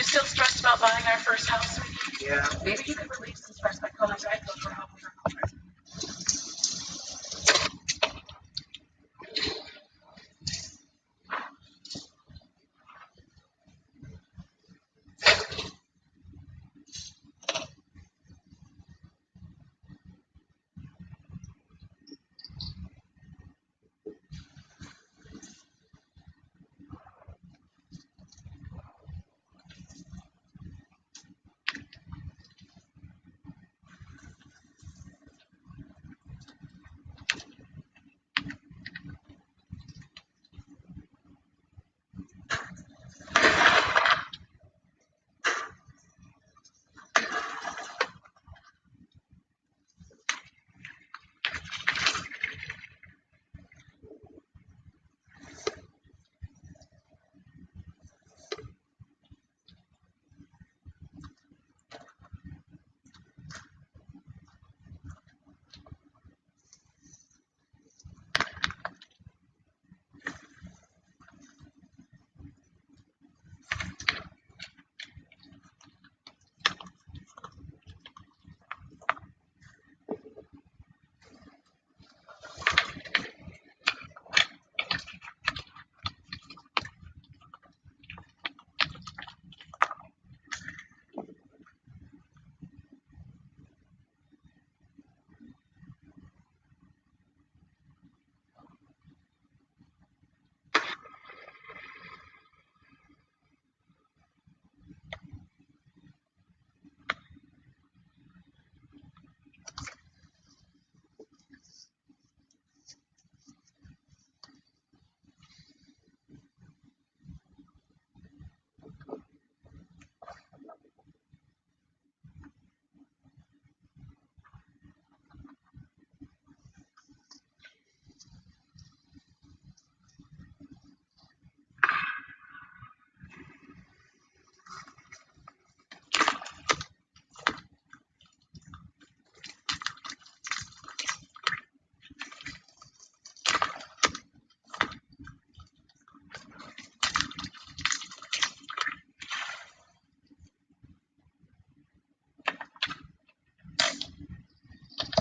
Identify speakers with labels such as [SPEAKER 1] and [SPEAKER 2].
[SPEAKER 1] you still stressed about buying our first house? Sweetie?
[SPEAKER 2] Yeah.
[SPEAKER 1] Maybe you could release some stress by calling Geico for help with your homework.